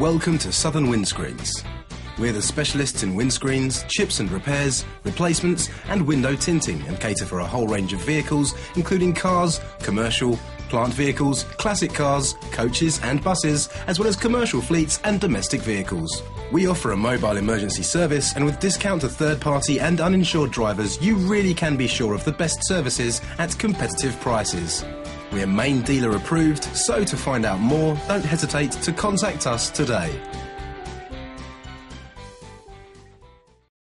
Welcome to Southern Windscreens. We're the specialists in windscreens, chips and repairs, replacements, and window tinting, and cater for a whole range of vehicles, including cars, commercial, plant vehicles, classic cars, coaches, and buses, as well as commercial fleets and domestic vehicles. We offer a mobile emergency service, and with discount to third party and uninsured drivers, you really can be sure of the best services at competitive prices. We're main dealer approved, so to find out more, don't hesitate to contact us today.